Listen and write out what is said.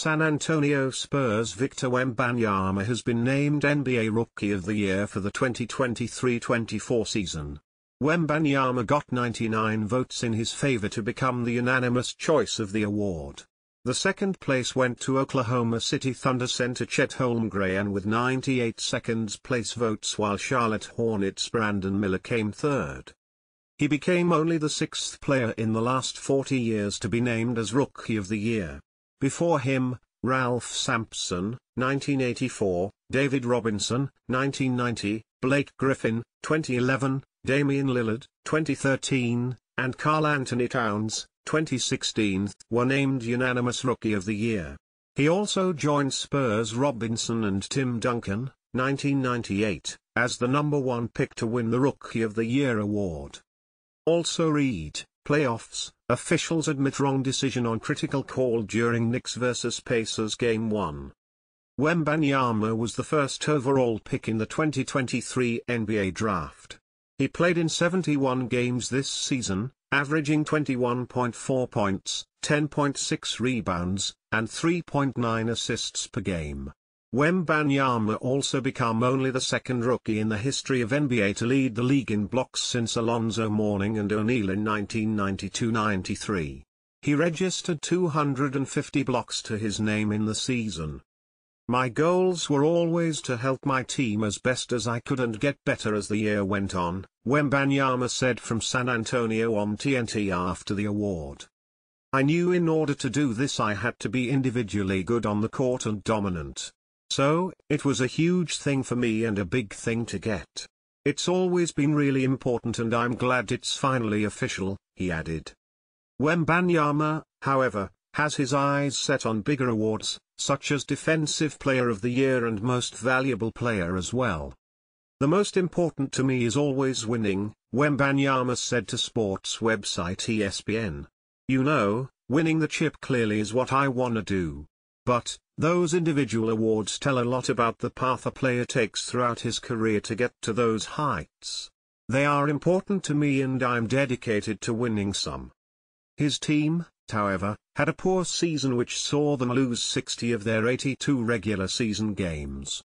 San Antonio Spurs Victor Wembanyama has been named NBA Rookie of the Year for the 2023-24 season. Wembanyama got 99 votes in his favor to become the unanimous choice of the award. The second place went to Oklahoma City Thunder center Chet Holmgren with 98 seconds place votes while Charlotte Hornets Brandon Miller came third. He became only the sixth player in the last 40 years to be named as Rookie of the Year. Before him, Ralph Sampson, 1984, David Robinson, 1990, Blake Griffin, 2011, Damian Lillard, 2013, and Karl Anthony Towns, 2016, were named unanimous Rookie of the Year. He also joined Spurs Robinson and Tim Duncan, 1998, as the number one pick to win the Rookie of the Year award. Also read, playoffs, officials admit wrong decision on critical call during Knicks vs Pacers Game 1. Wembanyama was the first overall pick in the 2023 NBA Draft. He played in 71 games this season, averaging 21.4 points, 10.6 rebounds, and 3.9 assists per game. Wembanyama also became only the second rookie in the history of NBA to lead the league in blocks since Alonzo Mourning and O'Neal in 1992-93. He registered 250 blocks to his name in the season. My goals were always to help my team as best as I could and get better as the year went on, Wembanyama said from San Antonio on TNT after the award. I knew in order to do this I had to be individually good on the court and dominant. So, it was a huge thing for me and a big thing to get. It's always been really important and I'm glad it's finally official, he added. Wembanyama, however, has his eyes set on bigger awards, such as Defensive Player of the Year and Most Valuable Player as well. The most important to me is always winning, Wembanyama said to sports website ESPN. You know, winning the chip clearly is what I wanna do. But, those individual awards tell a lot about the path a player takes throughout his career to get to those heights. They are important to me and I'm dedicated to winning some. His team, however, had a poor season which saw them lose 60 of their 82 regular season games.